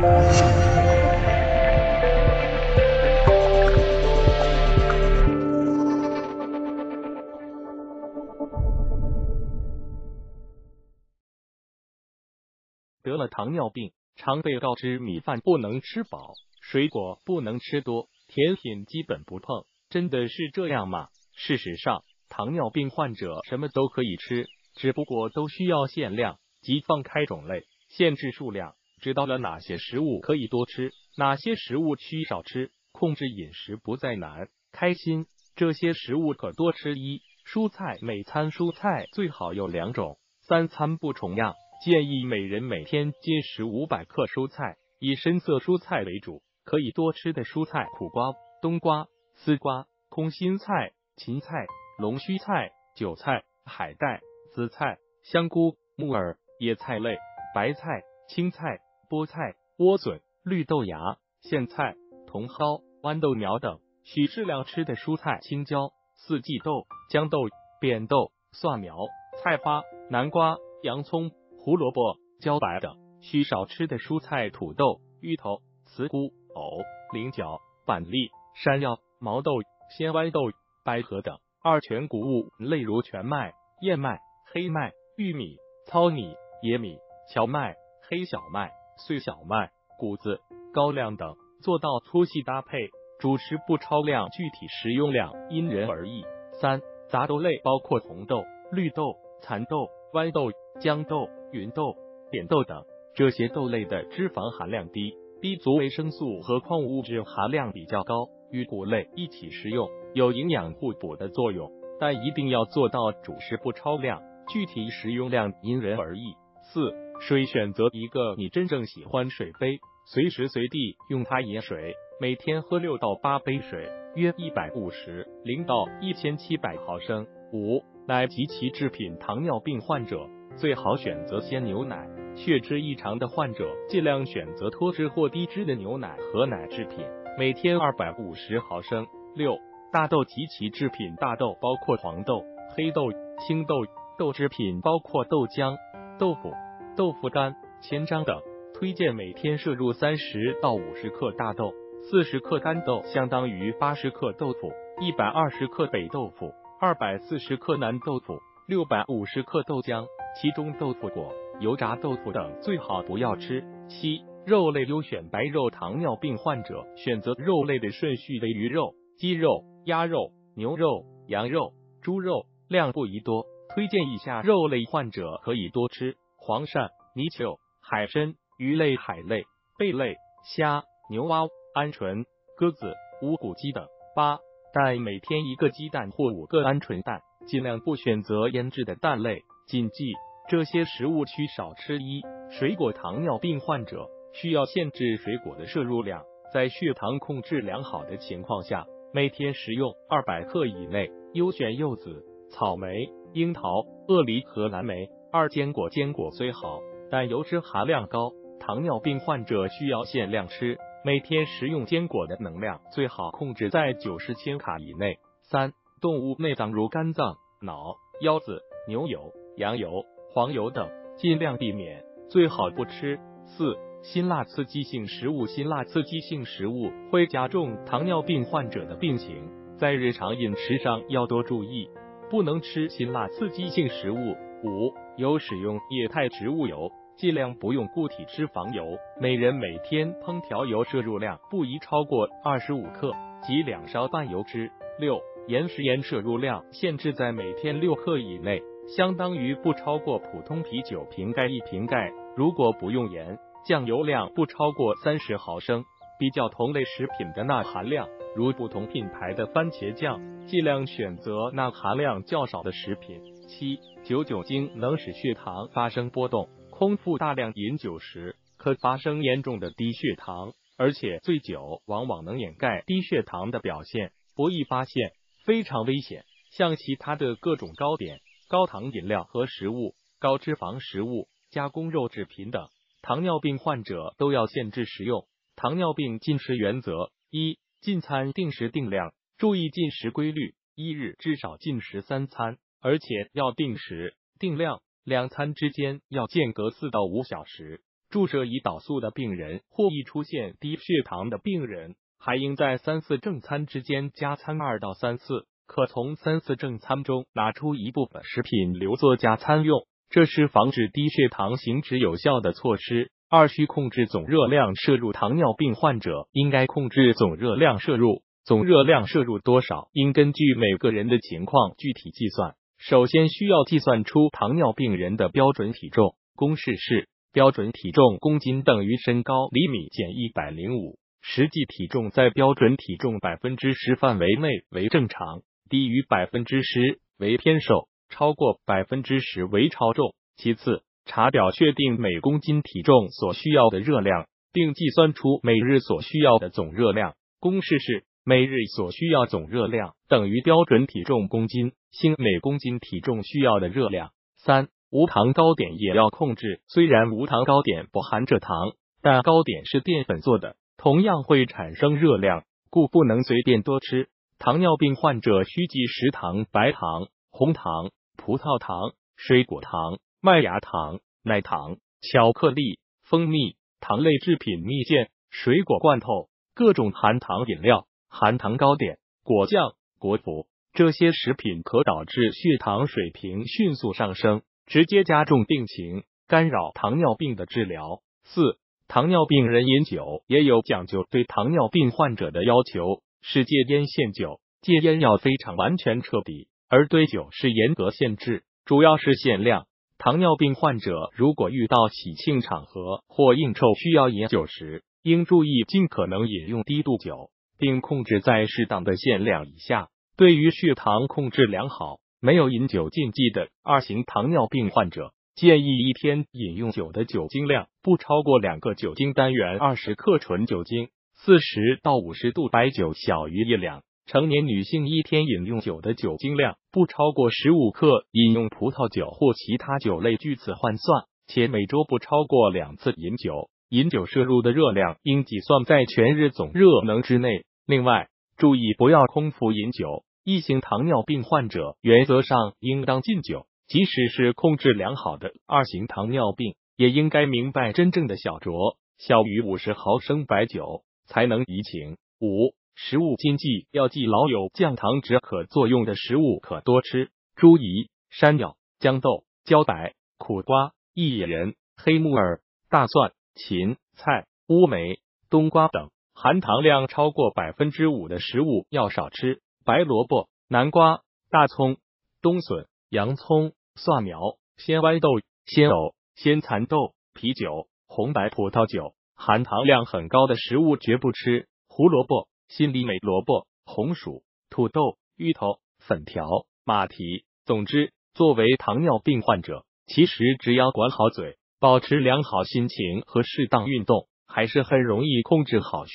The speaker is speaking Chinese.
得了糖尿病，常被告知米饭不能吃饱，水果不能吃多，甜品基本不碰。真的是这样吗？事实上，糖尿病患者什么都可以吃，只不过都需要限量，即放开种类，限制数量。知道了哪些食物可以多吃，哪些食物需少吃，控制饮食不再难。开心，这些食物可多吃。一、蔬菜，每餐蔬菜最好有两种，三餐不重样。建议每人每天进食五百克蔬菜，以深色蔬菜为主。可以多吃的蔬菜：苦瓜、冬瓜、丝瓜、空心菜、芹菜、龙须菜、韭菜、海带、紫菜、香菇、木耳、野菜类、白菜、青菜、菠菜、莴笋、绿豆芽、苋菜、茼蒿、豌豆苗等。需适量吃的蔬菜：青椒、四季豆、豇豆、扁豆、蒜苗、菜花、南瓜、洋葱。胡萝卜、茭白等需少吃的蔬菜：土豆、芋头、茨菇、藕、菱角、板栗、山药、毛豆、鲜豌豆、百合等。二、全谷物类如全麦、燕麦、黑麦、玉米、糙米、野米、荞麦、黑小麦、碎小麦、谷子、高粱等，做到粗细搭配。主食不超量，具体食用量因人而异。三、杂豆类包括红豆、绿豆、蚕豆、豌豆、豇豆。芸豆、扁豆等这些豆类的脂肪含量低，B 族维生素和矿物质含量比较高，与谷类一起食用有营养互补的作用，但一定要做到主食不超量，具体食用量因人而异。四、水选择一个你真正喜欢水杯，随时随地用它饮水，每天喝六到八杯水，约一百五十零到一千七百毫升。五、奶及其制品，糖尿病患者。最好选择鲜牛奶，血脂异常的患者尽量选择脱脂或低脂的牛奶和奶制品，每天二百五十毫升。六、大豆及其制品，大豆包括黄豆、黑豆、青豆，豆制品包括豆浆、豆腐、豆腐干、千张等。推荐每天摄入三十到五十克大豆，四十克干豆相当于八十克豆腐，一百二十克北豆腐，二百四十克南豆腐，六百五十克豆浆。其中豆腐果、油炸豆腐等最好不要吃。七、肉类优选白肉，糖尿病患者选择肉类的顺序为鱼肉、鸡肉、鸭肉、牛肉、羊肉、猪肉，量不宜多。推荐以下肉类患者可以多吃：黄鳝、泥鳅、海参、鱼类、海类、贝类、虾、牛蛙、鹌鹑、鸽子、乌骨鸡等。八、蛋，每天一个鸡蛋或五个鹌鹑蛋，尽量不选择腌制的蛋类。谨记。这些食物需少吃。一、水果，糖尿病患者需要限制水果的摄入量，在血糖控制良好的情况下，每天食用二百克以内。优选柚子、草莓、樱桃、鳄梨和蓝莓。二、坚果，坚果虽好，但油脂含量高，糖尿病患者需要限量吃，每天食用坚果的能量最好控制在九十千卡以内。三、动物内脏如肝脏、脑、腰子、牛油、羊油。黄油等尽量避免，最好不吃。四、辛辣刺激性食物，辛辣刺激性食物会加重糖尿病患者的病情，在日常饮食上要多注意，不能吃辛辣刺激性食物。五、有使用液态植物油，尽量不用固体脂肪油，每人每天烹调油摄入量不宜超过二十五克，即两勺半油脂。六、盐食盐摄入量限制在每天六克以内。相当于不超过普通啤酒瓶盖一瓶盖。如果不用盐，酱油量不超过三十毫升。比较同类食品的钠含量，如不同品牌的番茄酱，尽量选择钠含量较少的食品。七、酒酒精能使血糖发生波动，空腹大量饮酒时可发生严重的低血糖，而且醉酒往往能掩盖低血糖的表现，不易发现，非常危险。像其他的各种糕点。高糖饮料和食物、高脂肪食物、加工肉制品等，糖尿病患者都要限制食用。糖尿病进食原则：一、进餐定时定量，注意进食规律，一日至少进食三餐，而且要定时定量，两餐之间要间隔四到五小时。注射胰岛素的病人或易出现低血糖的病人，还应在三次正餐之间加餐二到三次，可从三次正餐中拿出一部分食品留作加餐用，这是防止低血糖行之有效的措施。二需控制总热量摄入，糖尿病患者应该控制总热量摄入，总热量摄入多少应根据每个人的情况具体计算。首先需要计算出糖尿病人的标准体重，公式是。标准体重公斤等于身高厘米减一百零五，实际体重在标准体重百分之十范围内为正常，低于百分之十为偏瘦，超过百分之十为超重。其次，查表确定每公斤体重所需要的热量，并计算出每日所需要的总热量。公式是每日所需要总热量等于标准体重公斤星每公斤体重需要的热量。三。无糖糕点也要控制，虽然无糖糕点不含蔗糖，但糕点是淀粉做的，同样会产生热量，故不能随便多吃。糖尿病患者需忌食糖、白糖、红糖、葡萄糖、水果糖、麦芽糖、奶糖、巧克力、蜂蜜、糖类制品、蜜饯、水果罐头、各种含糖饮料、含糖糕点、果酱、果脯，这些食品可导致血糖水平迅速上升。直接加重病情，干扰糖尿病的治疗。四、糖尿病人饮酒也有讲究，对糖尿病患者的要求是戒烟限酒，戒烟要非常完全彻底，而对酒是严格限制，主要是限量。糖尿病患者如果遇到喜庆场合或应酬需要饮酒时，应注意尽可能饮用低度酒，并控制在适当的限量以下。对于血糖控制良好。没有饮酒禁忌的二型糖尿病患者，建议一天饮用酒的酒精量不超过两个酒精单元二十克纯酒精，四十到五十度白酒小于一两。成年女性一天饮用酒的酒精量不超过十五克，饮用葡萄酒或其他酒类据此换算，且每周不超过两次饮酒。饮酒摄入的热量应计算在全日总热能之内。另外，注意不要空腹饮酒。一型糖尿病患者原则上应当禁酒，即使是控制良好的二型糖尿病，也应该明白真正的小酌小于五十毫升白酒才能怡情。五、食物禁忌要记牢有降糖止渴作用的食物可多吃，猪胰、山药、豇豆、茭白、苦瓜、薏仁、黑木耳、大蒜、芹菜、乌梅、冬瓜等含糖量超过百分之五的食物要少吃。白萝卜、南瓜、大葱、冬笋、洋葱、蒜苗、鲜豌豆、鲜藕、鲜蚕豆、啤酒、红白葡萄酒，含糖量很高的食物绝不吃。胡萝卜、心里美萝卜、红薯、土豆、芋头、粉条、马蹄。总之，作为糖尿病患者，其实只要管好嘴，保持良好心情和适当运动，还是很容易控制好。